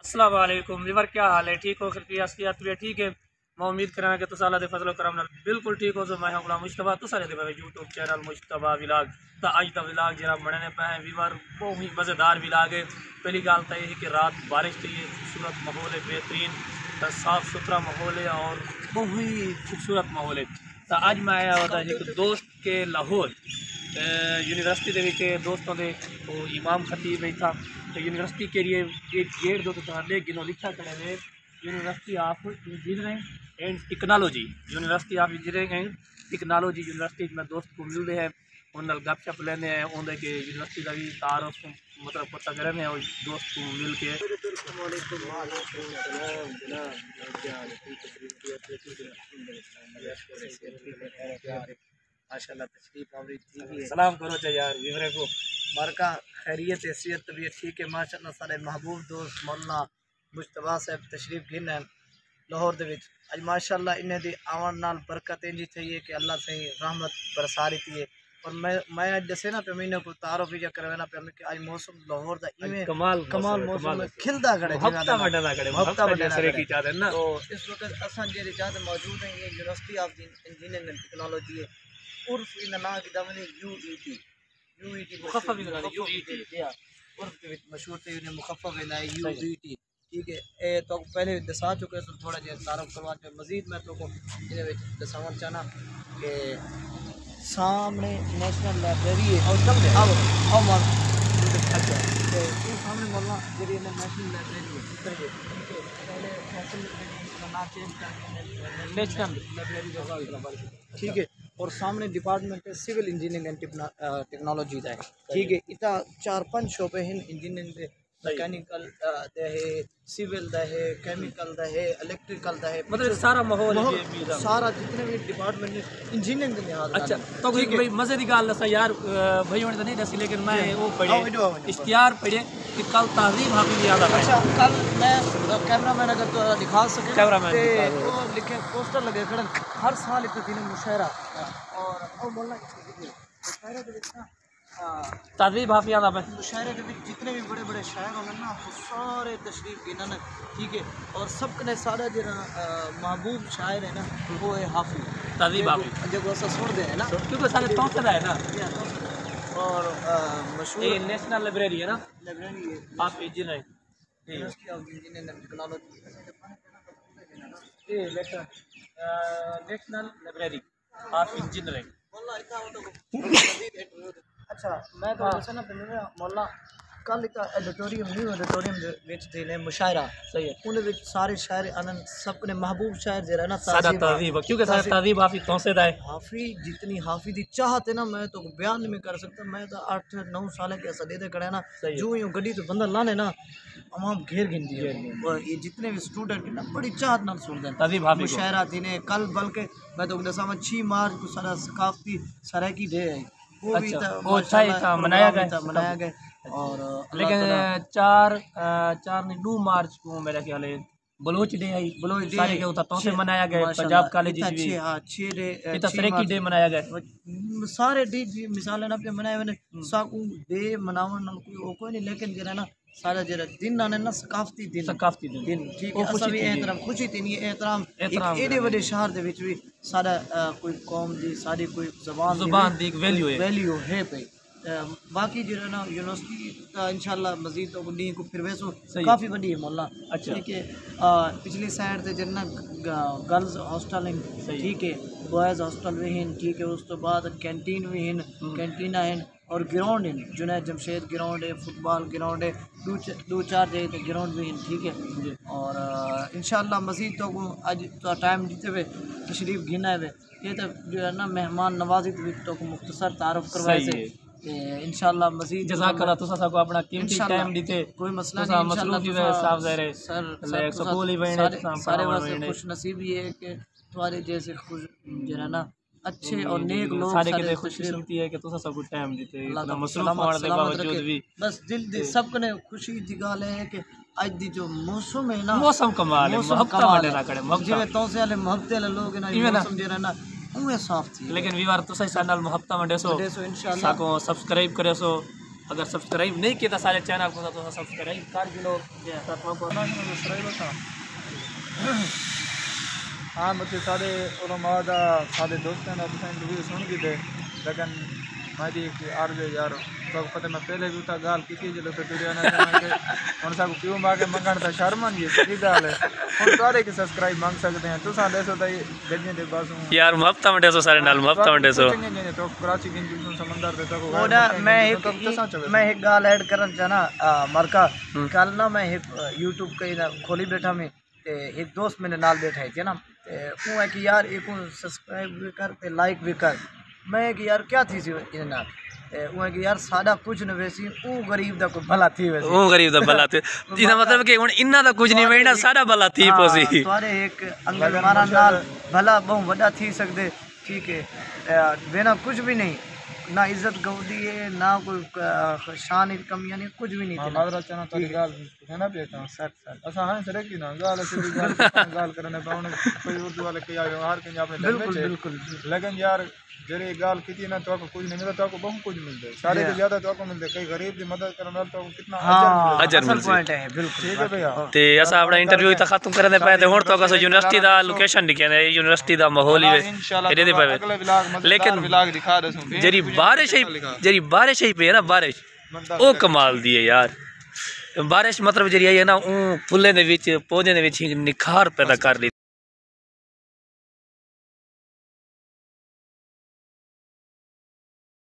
अस्सलाम वालेकुम। विवर क्या हाल है? ठीक हो? खिर असलियत भी ठीक है? मैं उम्मीद करा कि तुम अल्लाह फजल करम बिल्कुल ठीक हो। तो मैं हूँ गुलाम मुश्तबा तुसा दे भाई यूट्यूब चैनल मुश्तबा विलाग। तो अज का विलाग जरा बनने पे है विवर बहुत ही मज़ेदार विलाग है। पहली गल तो यह कि रात बारिश थी है खूबसूरत माहौल है, बेहतरीन। तो साफ़ सुथरा माहौल है और बहुत ही खूबसूरत माहौल है। तो अज मैं आया था एक दोस्त के लाहौर। यूनिवर्सिटी के दोस्तों के वो इमाम खतीब ही था तो यूनिवर्सिटी के लिए एक गेट जो तो ले गिनो लिखा करे university of engineering and technology university of engineering and technology university में दोस्त को मिलते हैं उन्होंने गपशप लेने हैं उन्हें के यूनिवर्सिटी का भी तारफ मतलब पता करें हैं दोस्त को मिल के। माशाल्लाह तशरीफ आवरी थी है सलाम करो चाहिए यार विवरे को मरका खैरियत हैसियत तबीयत ठीक है माशाल्लाह सारे महबूब दोस्त मौलाना मुश्तबा साहब तशरीफ गिन हैं लाहौर ਦੇ ਵਿੱਚ ਅੱਜ ਮਾਸ਼ਾਅੱਲਾ ਇਹਨਾਂ ਦੀ ਆਉਣ ਨਾਲ ਬਰਕਤ ਇੰਜੀ ਥਈ ਹੈ ਕਿ ਅੱਲਾ ਸਹੀ ਰਹਿਮਤ ਬਰਸਾ ਰਹੀ ਹੈ और मैं मैं आज दसे ना पे महीने को तारुफ भी करवाना पे कि आज मौसम लाहौर दा इवें कमाल कमाल मौसम में खिलदा खड़े हफ्ता बड़ा ना करे हफ्ता हफ्ता बड़ा ना सरे करे। की चाहते हैं ना तो इस वक्त असन जेरे जहाँ मौजूद हैं ये university of engineering and technology है उर्फ़ इन ना की दमने यूईटी यूईटी मुखफ़फ़ भी बना दी, UET उर्फ़ के मशहूर थे इन्हें मुखफ़फ़ है यूईटी ठीक है. ए तो पहले दसा चुके तो थोड़ा जिहा तारफ करवा के मजीद मैं तो को दसावन चाहना कि सामने नेशनल लाइब्रेरी है। और कब है? आओ आओ मार अच्छा। तो ये सामने ने नेशनल लाइब्रेरी है। ठीक है। ठीक पहले का नाम चेंज कर नेशनल। लाइब्रेरी ठीक है। और सामने डिपार्टमेंट है सिविल इंजीनियरिंग एंड टेक्नोलॉजी का है ठीक है इतना चार पाँच शोबे हैं इंजीनियरिंग के। मैकेनिकल दहे सिविल दहे केमिकल दहे इलेक्ट्रिकल दहे मतलब सारा माहौल सारा जितने भी डिपार्टमेंट इंजीनियरिंग के लिहाज अच्छा तो कोई भाई मज़े की गाल दसा यार भाई होने तो नहीं दसी लेकिन मैं वो पढ़े इश्तियार पढ़े कि कल तहजीब हाफिज याद आता अच्छा कल मैं कैमरा मैन अगर तो दिखा सके कैमरा मैन वो लिखे पोस्टर लगे खड़े हर साल एक दिन मुशायरा। हाँ। और बोलना मुशायरा तो ताजवी भाफी याद आप के जितने भी बड़े बड़े शहर होंगे ना वो सारे तशरीफ़ गिनन ठीक है? और सब कने सारा जरा महबूब शायर है ना वो है हाफी ताजवी हाफी जब वो सुन दे है ना। क्योंकि सारे पहुँचता है ना। और मशहूर नेशनल लाइब्रेरी है ना? लाइब्रेरी है। National library. आप इंजीनियरिंग अच्छा मैं तो जैसे ना पहले मौला ਕੱਲ ਇੱਕ ਐਡੀਟੋਰੀਅਮ ਨਿਊ ਐਡੀਟੋਰੀਅਮ ਦੇ ਵਿੱਚ ਦੇ ਨੇ ਮੁਸ਼ਾਇਰਾ सही है ਉਹਦੇ ਵਿੱਚ ਸਾਰੇ ਸ਼ਾਇਰ ਆਨੰਦ ਸਭ ਨੇ महबूब शायर ਜਿਹੜਾ ਨਾ सादा तहजीब क्योंकि सारा तहजीब हाफिज तौसद है हाफी जितनी हाफी दी चाहत है ना मैं तो बयान नहीं कर सकता मैं तो आठ नौ साल के सदे दे खड़े ना सही है। जो यूं गड्डी तो बंदा लाने ना अवाम घेर गिनती है और ये जितने भी स्टूडेंट है ना बड़ी चाहत नाल सुनते हैं तहजीब हाफिज को मुशायरा थी ने कल बल्कि मैं तो दसा में छह मार्च को सारा सकाफती सराकी डे है वो भी अच्छा, था वो अच्छा ही था, मनाया गया। था, मनाया गया और लेकिन चार चार नहीं दो मार्च को मेरा ख्याल है बलोच डे आई बलोच डे सारे के होता तो से मनाया गया पंजाब कॉलेज भी अच्छे हाँ छह डे इतना तरह की डे मनाया गया सारे डे जी मिसाल ना पे मनाए वने साकू डे मनावन कोई कोई नहीं लेकिन जरा ना सारा जरा दिन आने ना सकाफती दिन। सकाफती दिन। दिन ठीक है? असा भी एहतराम खुशी थी नहीं एहतराम। एहतराम एडे बड़े शहर दे विच भी सारा कोई कौम दी सारी कोई जबान ज़ुबान दी एक वैल्यू है। वैल्यू है पे बाकी जरा ना यूनिवर्सिटी का इंशाल्लाह मजीद तो डी को फिर वैसो। काफ़ी बड़ी है मोहल्ला अच्छा। ठीक है? पिछली साइड ते जन्ना गर्ल्स हॉस्टल हैं। ठीक है? बॉयज़ हॉस्टल भी हैं ठीक है? उस तो बाद कैंटीन भी हैं कैंटीना हैं। और ग्राउंड हैं जुनैद जमशेद ग्राउंड है फुटबॉल ग्राउंड है दो दो चार जगह तो ग्राउंड भी हैं ठीक है? और इंशाल्लाह मजीद तो आज तो टाइम जीते हुए तशरीफ़ गिना है ये तो जो है ना मेहमान नवाजी भी तो को मुख्तसर तारुफ करवाए से। है। ते इंशाल्लाह मजीद जजाकल्लाह तुसा अपना कीमती टाइम दीते। कोई मसला नहीं मसरूफ ही साफ़ ज़ाहिर है। सर स्कूल ही बने सारे वास्ते। खुश नसीबी है कि तुम्हारे जैसे खुश जरा ना अच्छे और नेक लोग सारे के सारे खुशी सुनती है। कि तुसा सबको टाइम दीते इतना मसरूफ होने के बावजूद भी। बस दिल दी सबने खुशी दी गाल है कि अज दी जो मौसम है ना मौसम कमाल है कमाल वडे ना करे मोहब्बत जिਵੇਂ तौसे वाले मोहब्बत वाले लोग ना। मौसम जरा ना उवे साफ़ थी। लेकिन वीवार तुसा इस चैनल मोहब्बत में डेसो डेसो इंशाल्लाह साको सब्सक्राइब करे सो। अगर सब्सक्राइब नहीं किया सारे चैनल को तो सब्सक्राइब कर लो। हाँ मतलब सारे उलमा दा सारे दोस्तों ने तुसें इंटरव्यू सुन की थे लेकिन मैं दी आर जे यार तो पता मैं पहले भी उता गाल की थी जब तो टुरिया ना कि हुन सब क्यों मांगे मंगण ता शर्मन जी की गाल है हुन सारे की सब्सक्राइब मांग सकते हैं तुसा दसो त गड्डियाँ दे बासू यार मुफ़्त में डेसो सारे नाल मुफ़्त में डेसो तो कराची गिन गिन समंदर दे तक ना मैं एक मैं एक गाल ऐड करना चाहना मरका कल ना मैं कई ना खोली बैठा मैं एक दोस्त मेरे नाल बैठा है ना हूँ कि यार एक सब्सक्राइब भी कर ते लाइक भी कर मैं कि यार क्या थी सी इतना उहे कि यार ਸਾਡਾ ਕੁਝ ਨਹੀਂ ਵੇਸੀ ਉਹ ਗਰੀਬ ਦਾ ਕੋਈ ਭਲਾ ਥੀ ਵੇਸੀ ਉਹ ਗਰੀਬ ਦਾ ਭਲਾ ਤੇ ਇਹਦਾ ਮਤਲਬ ਕਿ ਹੁਣ ਇਹਨਾਂ ਦਾ ਕੁਝ ਨਹੀਂ ਵੇਣਾ ਸਾਡਾ ਭਲਾ ਥੀ ਪੋਸੀ ਤੁਹਾਰੇ ਇੱਕ ਅੰਗਲ ਮਾਰਾ ਨਾਲ ਭਲਾ ਬਹੁਤ ਵੱਡਾ ਥੀ ਸਕਦੇ ਠੀਕ ਹੈ ਵੇਣਾ ਕੁਝ ਵੀ ਨਹੀਂ ना इज़्ज़त गौदी है ना कोई शान कमियाँ नहीं कुछ भी नहीं थी हाँ, खत्म करने पाए तो माहौल ही बारिश ही बारिश ही पे ना बारिश। ओ कमाल दी है यार। ਬਾਰਿਸ਼ ਮਤਲਬ ਜਿਹੜੀ ਆਈ ਹੈ ਨਾ, ਉਹ ਫੁੱਲੇ ਦੇ ਵਿੱਚ ਪੌਦੇ ਦੇ ਵਿੱਚ ਹੀ ਨਿਖਾਰ ਪੈਦਾ ਕਰ ਲਈ